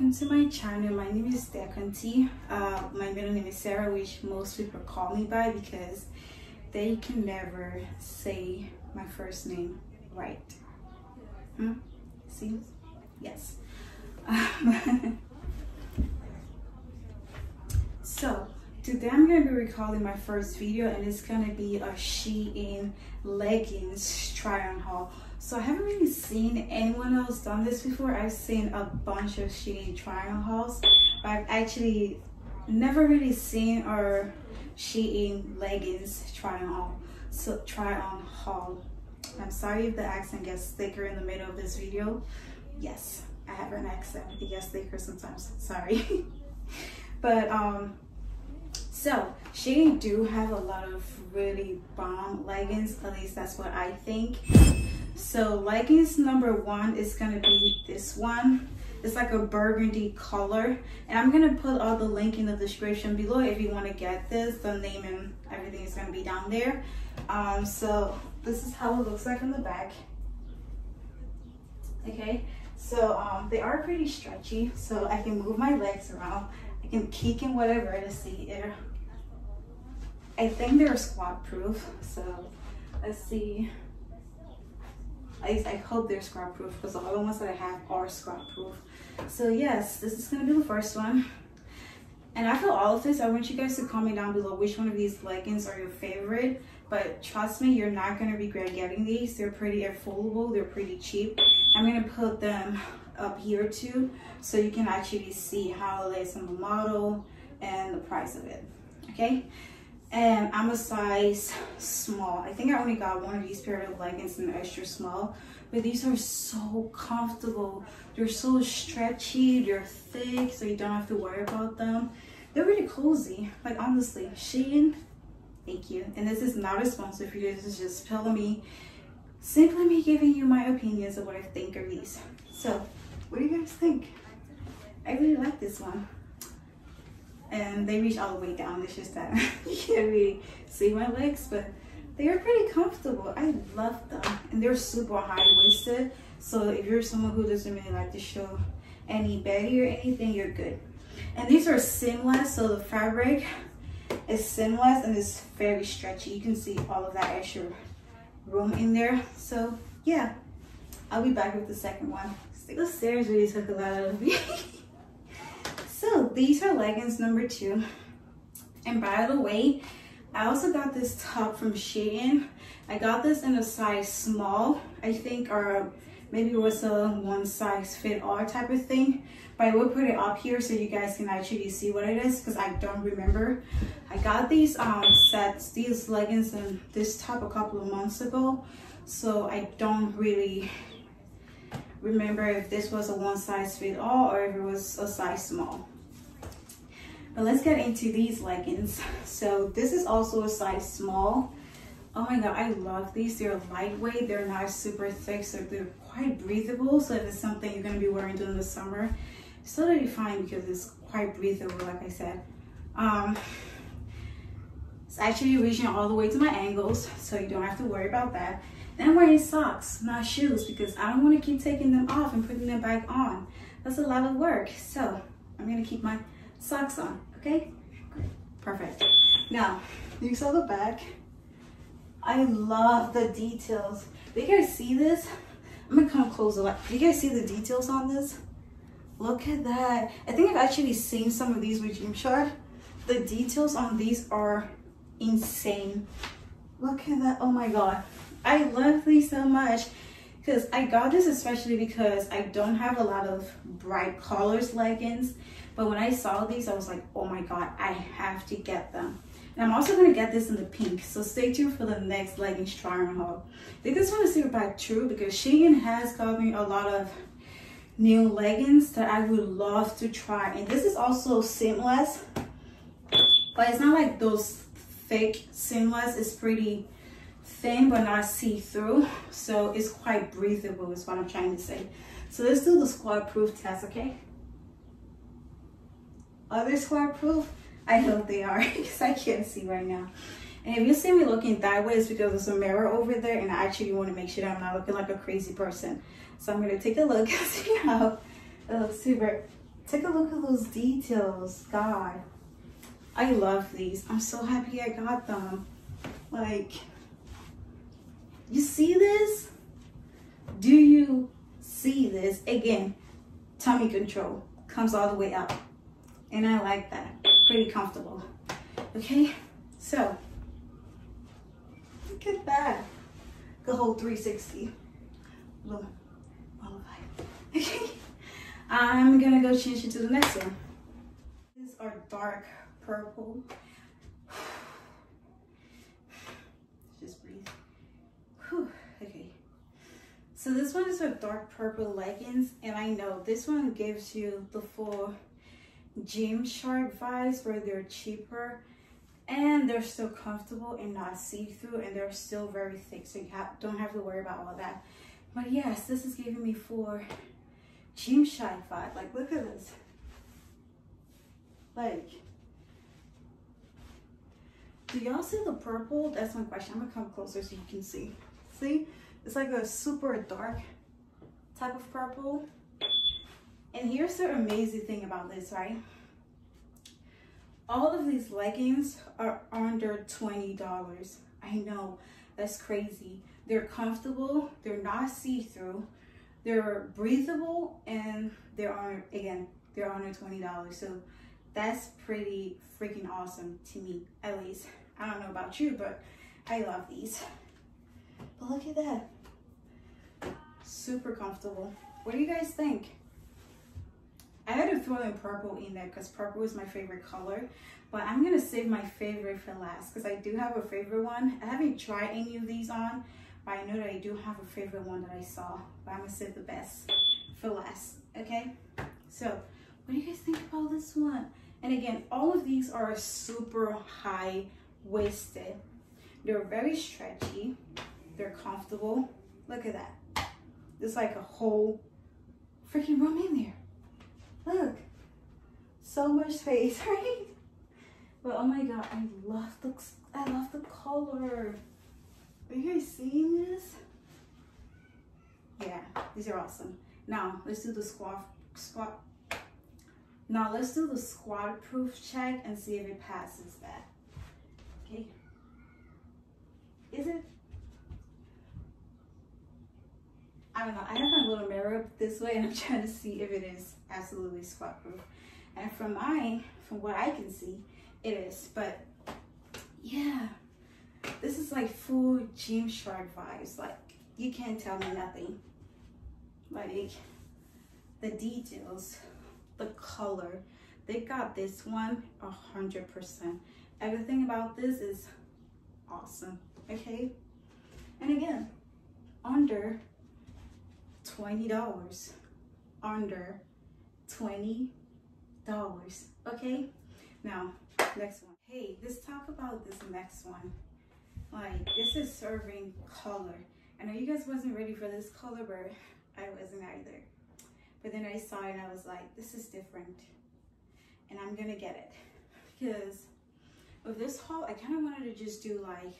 welcome to my channel. My name is Decontee uh, my middle name is Sarah which most people call me by because they can never say my first name right. Hmm? see? Yes. So today I'm going to be recalling my first video and it's going to be a Shein leggings try on haul so I haven't really seen anyone else done this before. I've seen a bunch of Shein try-on hauls, but I've actually never really seen our Shein leggings try-on haul. So try-on haul. I'm sorry if the accent gets thicker in the middle of this video. Yes, I have an accent. It gets thicker sometimes. Sorry. but um, so Shein do have a lot of really bomb leggings. At least that's what I think. So leggings number one is gonna be this one. It's like a burgundy color. And I'm gonna put all the link in the description below if you wanna get this. The name and everything is gonna be down there. Um, so this is how it looks like in the back. Okay, so um, they are pretty stretchy. So I can move my legs around. I can kick in whatever to see it. I think they're squat proof. So let's see. At least I hope they're squat proof because all the ones that I have are squat proof. So yes, this is gonna be the first one. And after all of this, I want you guys to comment down below which one of these leggings are your favorite. But trust me, you're not gonna regret getting these. They're pretty affordable, they're pretty cheap. I'm gonna put them up here too, so you can actually see how it is on the model and the price of it, okay? And I'm a size small. I think I only got one of these pair of leggings in extra small, but these are so comfortable. They're so stretchy, they're thick, so you don't have to worry about them. They're really cozy, like honestly. Shein, thank you. And this is not a sponsor for you, this is just telling me, simply me giving you my opinions of what I think of these. So, what do you guys think? I really like this one and they reach all the way down. It's just that you can't really see my legs, but they are pretty comfortable. I love them. And they're super high-waisted. So if you're someone who doesn't really like to show any belly or anything, you're good. And these are seamless, so the fabric is seamless and it's very stretchy. You can see all of that extra room in there. So yeah, I'll be back with the second one. The stairs really took a lot out of me. So these are leggings number two. And by the way, I also got this top from Shein. I got this in a size small, I think, or maybe it was a one size fit all type of thing. But I will put it up here so you guys can actually see what it is because I don't remember. I got these um, sets, these leggings and this top a couple of months ago. So I don't really remember if this was a one size fit all or if it was a size small. But let's get into these leggings. So this is also a size small. Oh my God, I love these. They're lightweight. They're not super thick, so they're quite breathable. So if it's something you're gonna be wearing during the summer, it's totally fine because it's quite breathable, like I said. Um, it's actually reaching all the way to my ankles, so you don't have to worry about that. Then I'm wearing socks, not shoes, because I don't want to keep taking them off and putting them back on. That's a lot of work. So I'm gonna keep my socks on, okay? Perfect. Now, you saw the back. I love the details. Do you guys see this? I'm gonna kind of close the closer. Do you guys see the details on this? Look at that. I think I've actually seen some of these with Gymshark. The details on these are insane. Look at that. Oh my God. I love these so much because I got this especially because I don't have a lot of bright colors leggings but when I saw these I was like oh my god I have to get them. And I'm also gonna get this in the pink so stay tuned for the next leggings try on haul. I think this one is super back true because Shein has got me a lot of new leggings that I would love to try. And this is also seamless but it's not like those thick seamless. It's pretty thin but not see-through so it's quite breathable is what i'm trying to say. So let's do the squat proof test okay are they squat proof i hope they are because i can't see right now and if you see me looking that way it's because there's a mirror over there and i actually want to make sure that i'm not looking like a crazy person so i'm going to take a look and uh, see how it looks super Take a look at those details, God. I love these. I'm so happy I got them. Like, you see this? Do you see this? Again, tummy control comes all the way up. And I like that. Pretty comfortable. Okay, so look at that. The whole 360. Look, Okay, I'm gonna go change to the next one. These are dark purple. Just breathe. Whew. Okay. So this one is a dark purple leggings, and I know this one gives you the full Gymshark vibes where they're cheaper and they're still comfortable and not see-through and they're still very thick so you have, don't have to worry about all that. But yes this is giving me for Gymshark vibe like look at this. Like do y'all see the purple? That's my question. I'm gonna come closer so you can see. See? It's like a super dark type of purple and here's the amazing thing about this right all of these leggings are under $20. I know, that's crazy. They're comfortable, they're not see-through, they're breathable, and they're on, again, they're under $20. So that's pretty freaking awesome to me, at least. I don't know about you, but I love these. But look at that. Super comfortable. What do you guys think? I had to throw in purple in there because purple is my favorite color. But I'm going to save my favorite for last because I do have a favorite one. I haven't tried any of these on, but I know that I do have a favorite one that I saw. But I'm going to save the best for last, okay? So, what do you guys think about this one? And again, all of these are super high-waisted. They're very stretchy. They're comfortable. Look at that. There's like a whole freaking room in there. Look, so much space, right? But oh my god, I love the I love the color. Are you guys seeing this? Yeah, these are awesome. Now let's do the squat squat. Now let's do the squat proof check and see if it passes that. Okay. Is it? I don't know. I have my little mirror up this way and I'm trying to see if it is absolutely squat proof. And from my, from what I can see, it is. But yeah, this is like full Gymshark vibes. Like you can't tell me nothing. Like the details, the color. They got this one a hundred percent. Everything about this is awesome. Okay. And again, under $20. Under $20. Okay? Now, next one. Hey, let's talk about this next one. Like, this is serving color. I know you guys wasn't ready for this color, but I wasn't either. But then I saw it and I was like, this is different. And I'm gonna get it. Because with this haul, I kind of wanted to just do like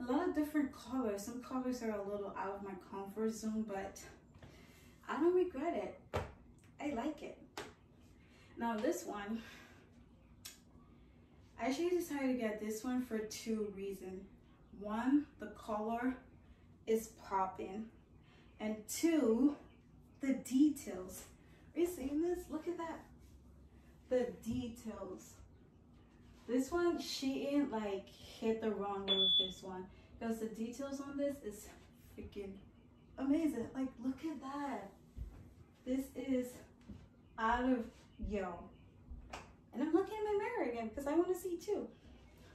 a lot of different colors. Some colors are a little out of my comfort zone, but I don't regret it. I like it. Now this one, I actually decided to get this one for two reasons. One, the color is popping. And two, the details. Are you seeing this? Look at that. The details. This one, she ain't like hit the wrong with this one. Because the details on this is freaking amazing. Like, look at that. This is out of yo. And I'm looking at my mirror again because I want to see too.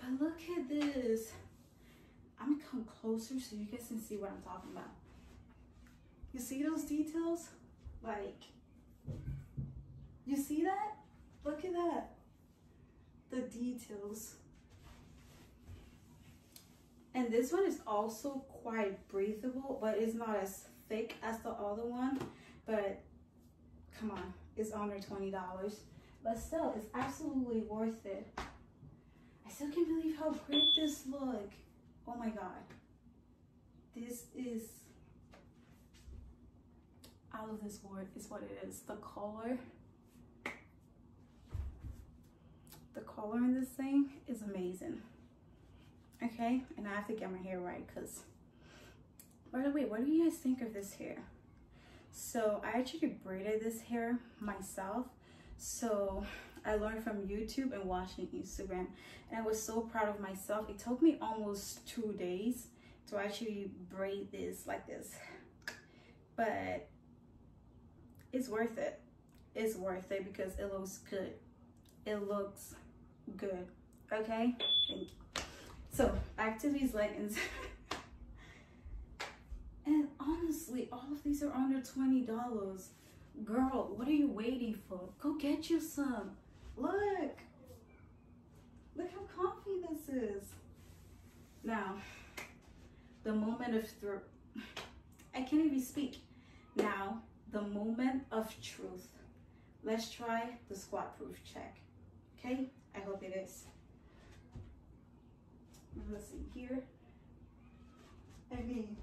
But look at this. I'm gonna come closer so you guys can see what I'm talking about. You see those details? Like, you see that? Look at that. The details. And this one is also quite breathable, but it's not as thick as the other one. But come on, it's under $20. But still, it's absolutely worth it. I still can't believe how great this look. Oh my God. This is out of this world is what it is. The color, the color in this thing is amazing. Okay, and I have to get my hair right because, by the way, what do you guys think of this hair? So I actually braided this hair myself. So I learned from YouTube and watching Instagram and I was so proud of myself. It took me almost two days to actually braid this like this, but it's worth it. It's worth it because it looks good. It looks good, okay? Thank you. So back to these leggings. Honestly, all of these are under $20. Girl, what are you waiting for? Go get you some. Look. Look how comfy this is. Now, the moment of truth. I can't even speak. Now, the moment of truth. Let's try the squat proof check. Okay, I hope it is. Let's see here. I mean,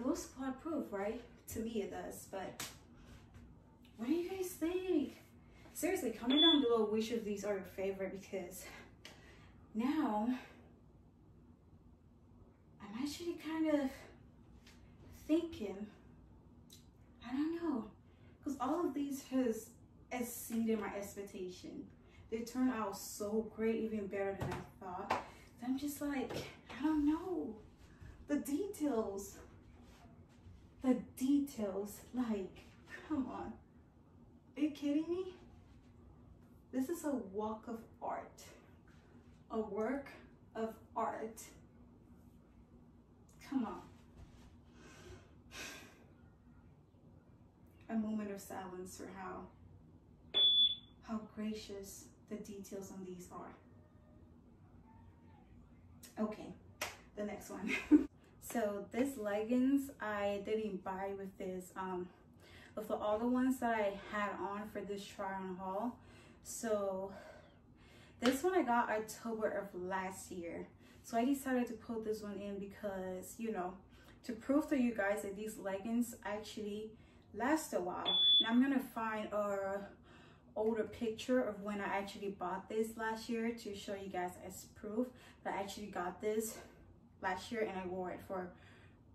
it looks squat proof, right? To me it does, but what do you guys think? Seriously, comment down below which of these are your favorite because now I'm actually kind of thinking, I don't know, because all of these has exceeded my expectation. They turned out so great, even better than I thought. I'm just like, I don't know. The details, the details, like, come on. Are you kidding me? This is a walk of art, a work of art. Come on. A moment of silence for how, how gracious the details on these are. Okay, the next one. so this leggings I didn't buy with this um with all the ones that I had on for this try on haul. So this one I got October of last year. So I decided to put this one in because, you know, to prove to you guys that these leggings actually last a while. Now I'm gonna find a older picture of when I actually bought this last year to show you guys as proof that I actually got this last year and I wore it for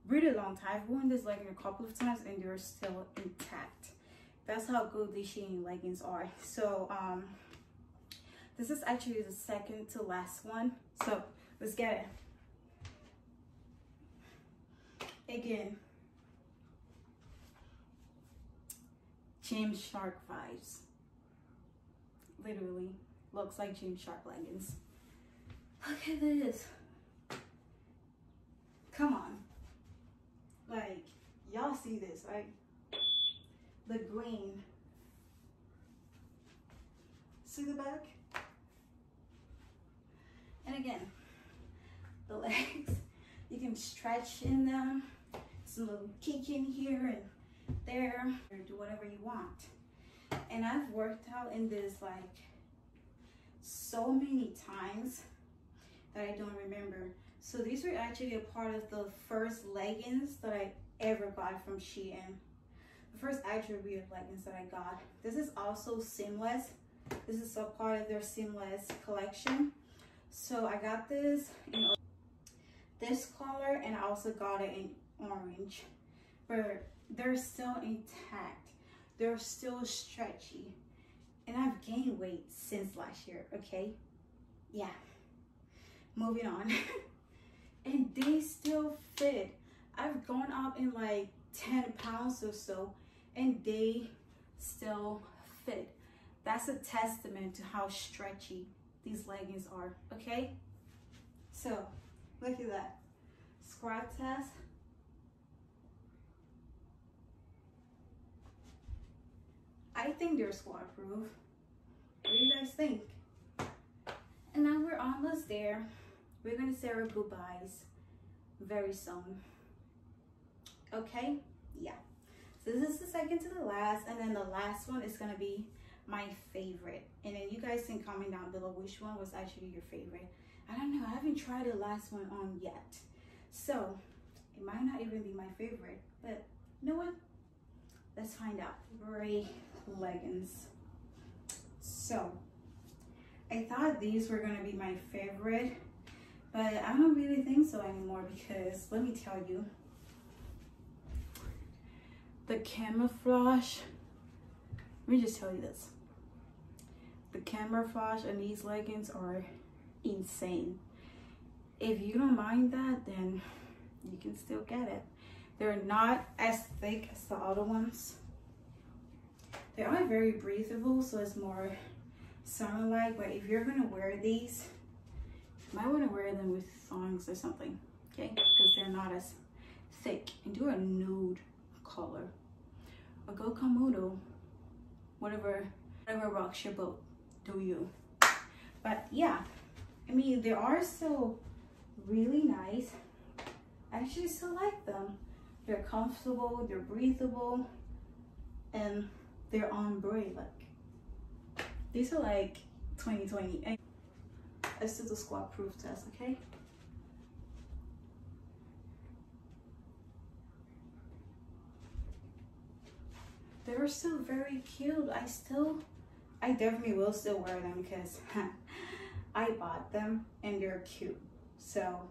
really long time. I've worn this legging a couple of times and they're still intact. That's how good these Shein leggings are. So um, this is actually the second to last one. So let's get it. Again, Gymshark vibes literally looks like Gymshark leggings. Look at this. Come on. Like, y'all see this, right? The green. See the back? And again, the legs, you can stretch in them. Some little kick in here and there, or do whatever you want and I've worked out in this like so many times that I don't remember. So these were actually a part of the first leggings that I ever got from Shein. The first actual real leggings that I got. This is also seamless. This is a part of their seamless collection. So I got this in this color and I also got it in orange. But they're still intact they're still stretchy. And I've gained weight since last year, okay? Yeah. Moving on. and they still fit. I've gone up in like 10 pounds or so and they still fit. That's a testament to how stretchy these leggings are, okay? So, look at that. Squat test. I think they're squat proof. What do you guys think? And now we're almost there. We're gonna say our goodbyes very soon. Okay, yeah. So this is the second to the last, and then the last one is gonna be my favorite. And then you guys can comment down below which one was actually your favorite. I don't know, I haven't tried the last one on yet. So it might not even be my favorite, but you know what? Let's find out. Gray leggings. So I thought these were gonna be my favorite, but I don't really think so anymore because let me tell you, the camouflage, let me just tell you this. The camouflage and these leggings are insane. If you don't mind that, then you can still get it. They're not as thick as the other ones. They are very breathable, so it's more summer-like, but if you're gonna wear these, might wanna wear them with thongs or something, okay? Because they're not as thick and do a nude color. Or go Komodo, whatever, whatever rocks your boat, do you. But yeah, I mean, they are still really nice. I actually still like them. They're comfortable, they're breathable, and they're ombre like. These are like 2020. Let's do the squat proof test, okay? They're still very cute. I still, I definitely will still wear them because I bought them and they're cute. So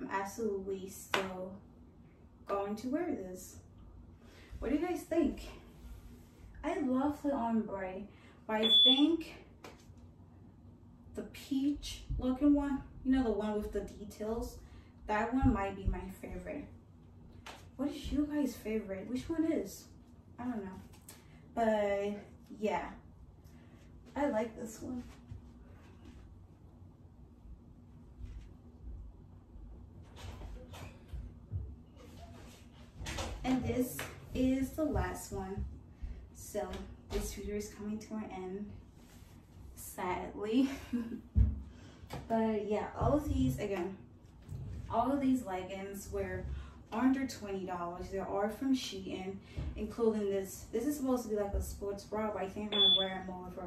I'm absolutely still going to wear this. What do you guys think? I love the ombre, but I think the peach looking one, you know, the one with the details, that one might be my favorite. What is you guys' favorite? Which one is? I don't know. But yeah, I like this one. And this is the last one. So this video is coming to an end, sadly. but yeah, all of these, again, all of these leggings were under $20. They are from Shein, including this. This is supposed to be like a sports bra, but I think I'm gonna wear it more for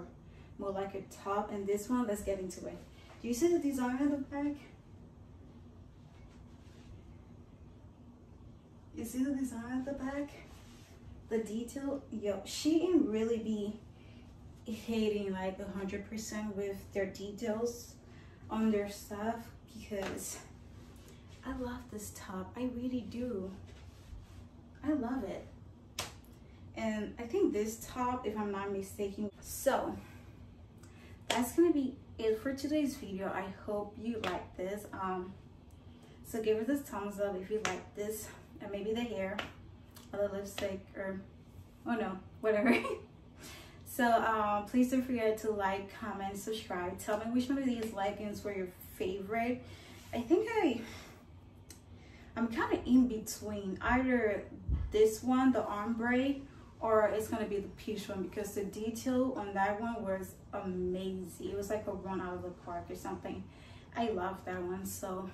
more like a top. And this one, let's get into it. Do you see the design on the back? You see the design at the back? The detail, yo, Shein really be hitting like 100% with their details on their stuff because I love this top. I really do. I love it. And I think this top, if I'm not mistaken. So, that's gonna be it for today's video. I hope you like this. Um, so give it a thumbs up if you like this and maybe the hair or the lipstick or oh no whatever so um, please don't forget to like comment subscribe. Tell me which one of these leggings were your favorite. I think i i'm kind of in between. Either this one the ombre or it's gonna be the peach one because the detail on that one was amazing. It was like a run out of the park or something. I love that one so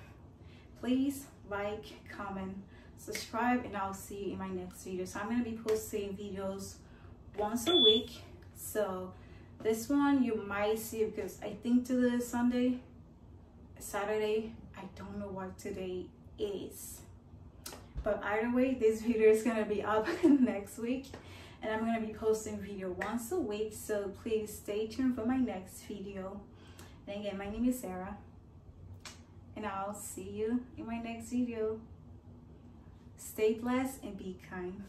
please like comment subscribe and I'll see you in my next video. So I'm going to be posting videos once a week. So this one you might see because I think today is Sunday, Saturday. I don't know what today is. But either way, this video is to be up next week. And I'm to be posting video once a week. So please stay tuned for my next video. And again, my name is Sarah. And I'll see you in my next video. Stay blessed and be kind.